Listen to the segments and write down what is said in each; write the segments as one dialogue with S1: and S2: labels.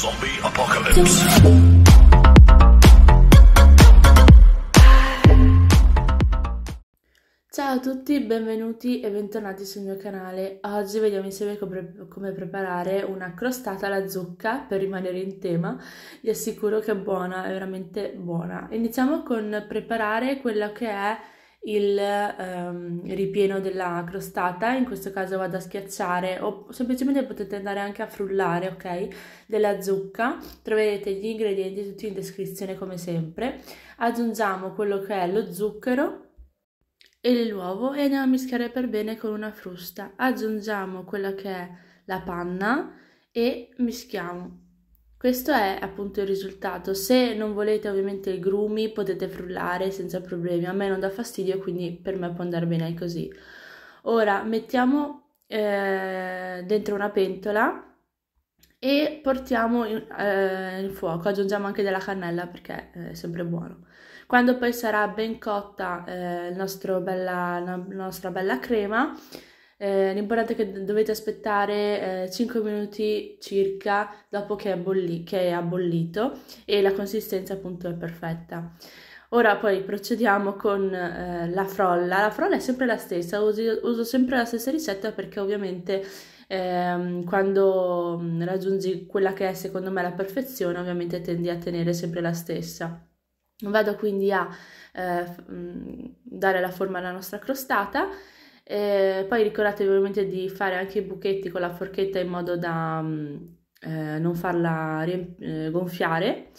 S1: Zombie Apocalypse.
S2: Ciao a tutti, benvenuti e bentornati sul mio canale. Oggi vediamo insieme come, come preparare una crostata alla zucca per rimanere in tema. Vi assicuro che è buona, è veramente buona. Iniziamo con preparare quello che è il ehm, ripieno della crostata, in questo caso vado a schiacciare o semplicemente potete andare anche a frullare, ok? Della zucca, troverete gli ingredienti tutti in descrizione come sempre. Aggiungiamo quello che è lo zucchero e l'uovo e andiamo a mischiare per bene con una frusta. Aggiungiamo quella che è la panna e mischiamo. Questo è appunto il risultato. Se non volete ovviamente i grumi potete frullare senza problemi. A me non dà fastidio, quindi per me può andare bene così. Ora mettiamo eh, dentro una pentola e portiamo in, eh, il fuoco. Aggiungiamo anche della cannella perché è sempre buono. Quando poi sarà ben cotta eh, la nostra bella crema, eh, l'importante è che dovete aspettare eh, 5 minuti circa dopo che è, bolli- che è bollito e la consistenza appunto è perfetta. Ora poi procediamo con eh, la frolla. La frolla è sempre la stessa, uso, uso sempre la stessa ricetta perché ovviamente ehm, quando mm, raggiungi quella che è secondo me la perfezione, ovviamente tendi a tenere sempre la stessa. Vado quindi a eh, mm, dare la forma alla nostra crostata eh, poi ricordatevi ovviamente di fare anche i buchetti con la forchetta in modo da mm, eh, non farla eh, gonfiare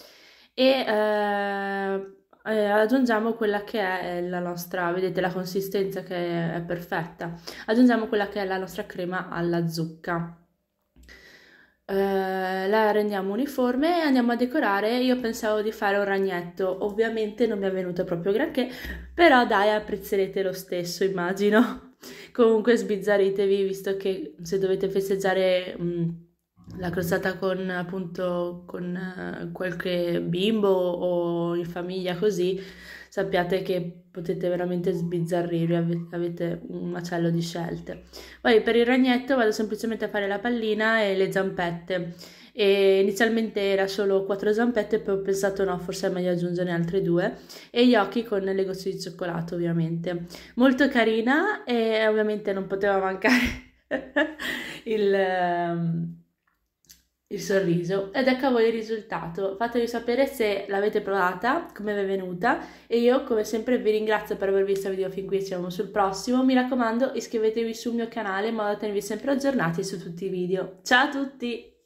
S2: e eh, eh, aggiungiamo quella che è la nostra, vedete la consistenza che è perfetta, aggiungiamo quella che è la nostra crema alla zucca. Uh, la rendiamo uniforme e andiamo a decorare. Io pensavo di fare un ragnetto, ovviamente non mi è venuto proprio granché, però dai, apprezzerete lo stesso, immagino. Comunque sbizzarritevi visto che se dovete festeggiare mh, mm, la crostata con appunto con uh, qualche bimbo o in famiglia così, sappiate che potete veramente sbizzarrirvi, ave- avete un macello di scelte. Poi per il ragnetto vado semplicemente a fare la pallina e le zampette e inizialmente era solo quattro zampette poi ho pensato no forse è meglio aggiungerne altre due. E gli occhi con le gocce di cioccolato ovviamente. Molto carina e ovviamente non poteva mancare il, um, il sorriso. Ed ecco a voi il risultato. Fatemi sapere se l'avete provata come vi è venuta. E io come sempre vi ringrazio per aver visto il video fin qui. Vediamo sul prossimo. Mi raccomando iscrivetevi sul mio canale in modo da tenervi sempre aggiornati su tutti i video. Ciao a tutti